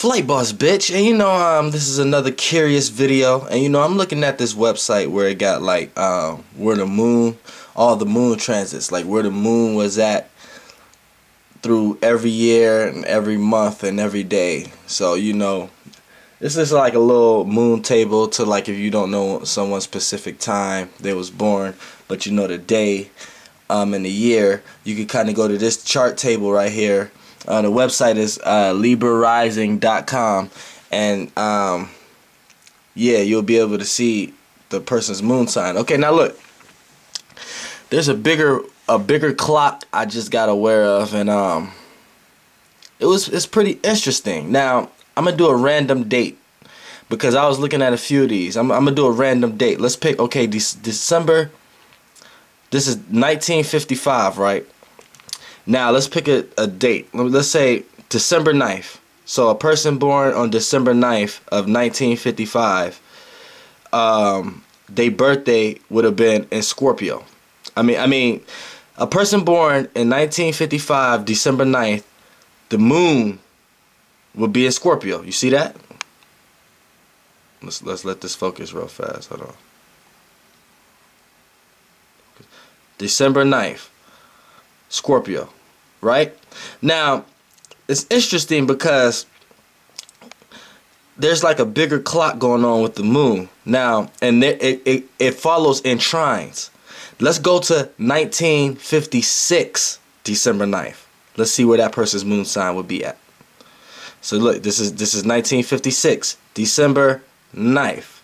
Flight Boss bitch. And you know um this is another curious video. And you know I'm looking at this website where it got like um where the moon all the moon transits like where the moon was at through every year and every month and every day. So you know this is like a little moon table to like if you don't know someone's specific time they was born but you know the day um and the year you could kind of go to this chart table right here uh, the website is uh, LibraRising.com, and um, yeah, you'll be able to see the person's moon sign. Okay, now look, there's a bigger a bigger clock I just got aware of, and um, it was it's pretty interesting. Now I'm gonna do a random date because I was looking at a few of these. I'm, I'm gonna do a random date. Let's pick okay, De December. This is 1955, right? Now let's pick a, a date. Let's say December 9th. So a person born on December 9th of 1955, um, their birthday would have been in Scorpio. I mean, I mean, a person born in 1955, December 9th, the moon would be in Scorpio. You see that? Let's let's let this focus real fast. Hold on. December 9th, Scorpio right? Now, it's interesting because there's like a bigger clock going on with the moon now, and it it, it follows in trines. Let's go to 1956, December 9th. Let's see where that person's moon sign would be at. So look, this is this is 1956, December 9th.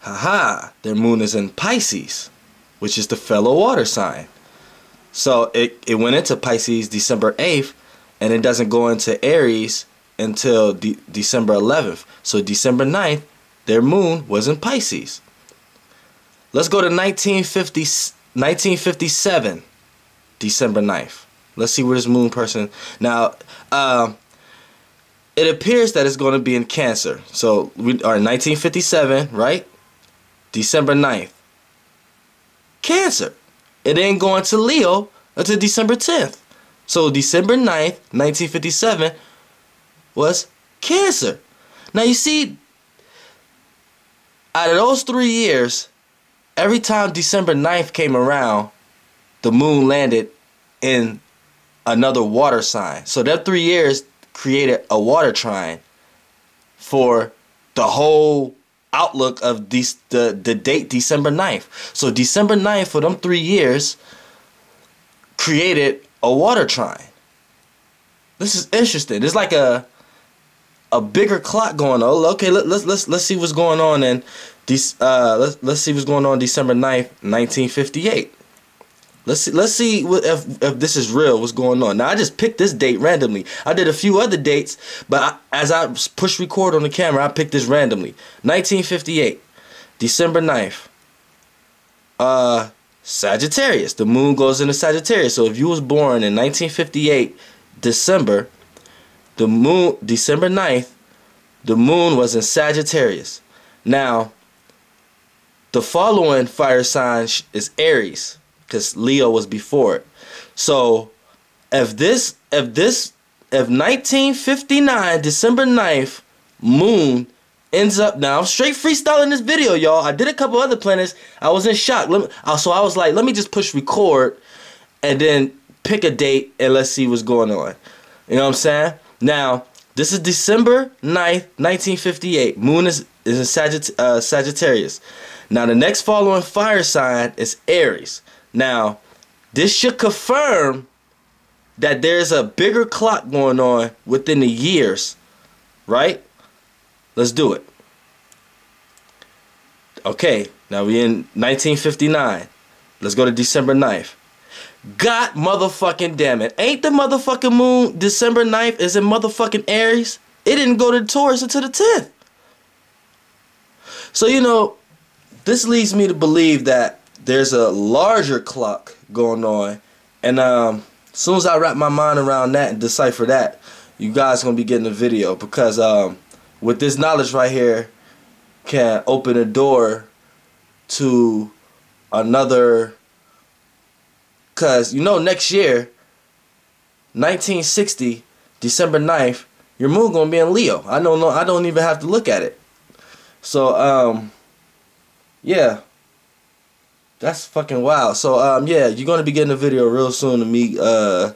Haha, their moon is in Pisces, which is the fellow water sign. So it, it went into Pisces December 8th and it doesn't go into Aries until de December 11th. So December 9th, their moon was in Pisces. Let's go to 1950, 1957, December 9th. Let's see where this moon person. Now, uh, it appears that it's going to be in Cancer. So we are 1957, right? December 9th. Cancer. It ain't going to Leo until December 10th. So December 9th, 1957 was Cancer. Now you see, out of those three years, every time December 9th came around, the moon landed in another water sign. So that three years created a water trine for the whole outlook of the, the date December 9th. So December 9th for them three years created a water trine. This is interesting. It's like a a bigger clock going on. Okay, let, let's let's let's see what's going on in this uh let's let's see what's going on December 9th, 1958. Let's see, let's see if, if this is real, what's going on. Now, I just picked this date randomly. I did a few other dates, but I, as I push record on the camera, I picked this randomly. 1958, December 9th. Uh, Sagittarius. The moon goes into Sagittarius. So if you was born in 1958, December, the moon, December 9th, the moon was in Sagittarius. Now, the following fire sign is Aries because Leo was before it. So if this if this if 1959 December 9th moon ends up now I'm straight freestyling this video y'all. I did a couple other planets. I was in shock. Let me, uh, so I was like let me just push record and then pick a date and let's see what's going on. You know what I'm saying? Now this is December 9th 1958 moon is, is in Sagitt uh, Sagittarius. Now the next following fire sign is Aries. Now, this should confirm that there's a bigger clock going on within the years, right? Let's do it. Okay, now we in 1959. Let's go to December 9th. God motherfucking damn it. Ain't the motherfucking moon December 9th is in motherfucking Aries? It didn't go to Taurus until the 10th. So, you know, this leads me to believe that there's a larger clock going on. And um, as soon as I wrap my mind around that and decipher that, you guys gonna be getting a video because um, with this knowledge right here can open a door to another because you know next year 1960 December 9th your moon gonna be in Leo. I don't know. I don't even have to look at it. So um, yeah, that's fucking wild. So um, yeah, you're gonna be getting a video real soon of me uh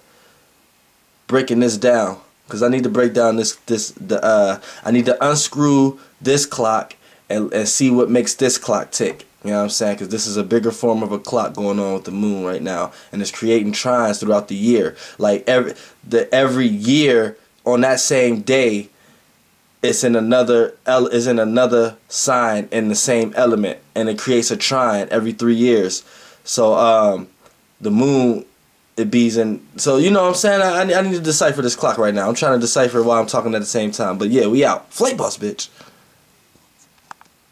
breaking this down because I need to break down this this the uh I need to unscrew this clock and and see what makes this clock tick. You know what I'm saying? Because this is a bigger form of a clock going on with the moon right now, and it's creating trines throughout the year. Like every the every year on that same day, it's in another is in another sign in the same element, and it creates a trine every three years. So um, the moon it bees in. So you know what I'm saying? I, I need to decipher this clock right now. I'm trying to decipher while I'm talking at the same time. But yeah, we out. Flight boss, bitch.